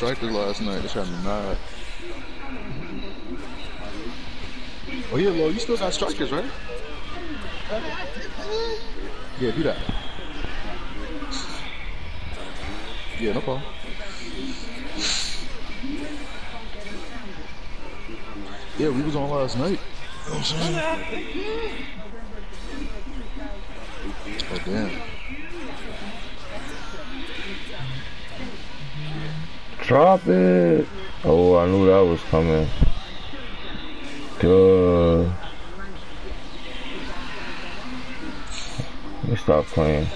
strikers last night. This had me mad. Oh yeah, Lo, you still got strikers, right? Yeah, do that. Yeah, no problem. Yeah, we was on last night. You know what I'm saying? Oh damn. Drop it. Oh, I knew that was coming. Good. Let me stop playing.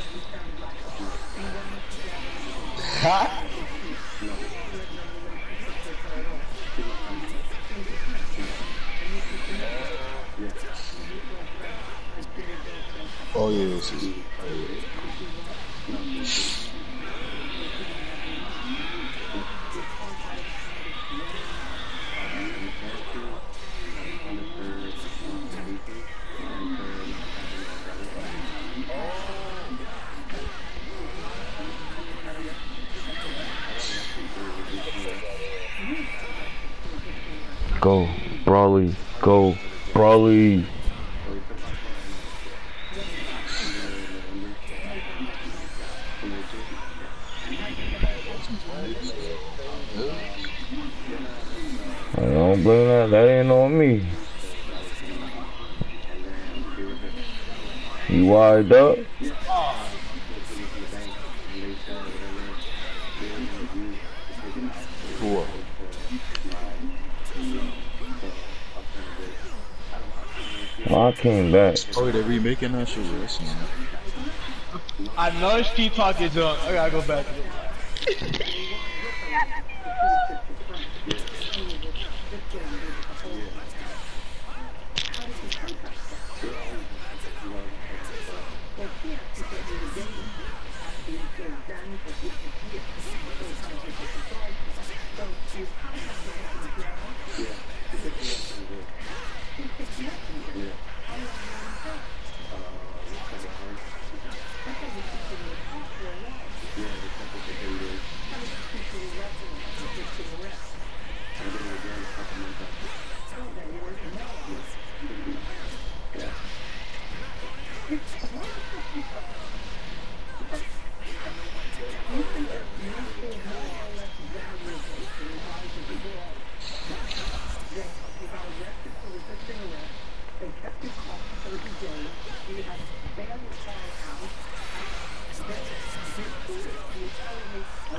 Oh yeah, Go, Broly. Go, Broly. Don't blame that. That ain't on me. You wired up? For Well, I came back. Oh, they remaking that shit. Yeah, I. I know she keep talking junk. I gotta go back.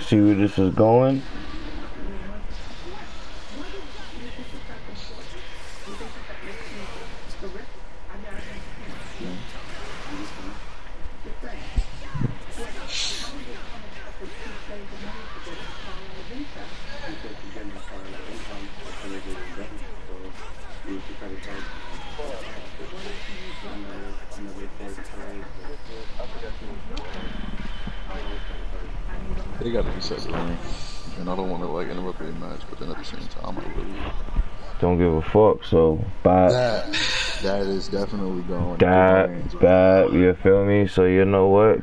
See where this is going? They gotta reset the game. And I don't want to like interrupt their match, but then at the same time, I really. Don't give a fuck, so bye. That, that is definitely going. That, bad, you feel me? So you know what?